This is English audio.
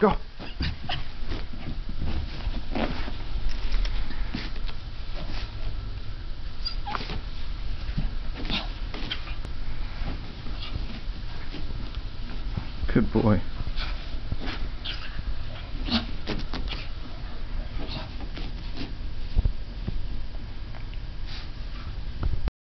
Go. Good boy.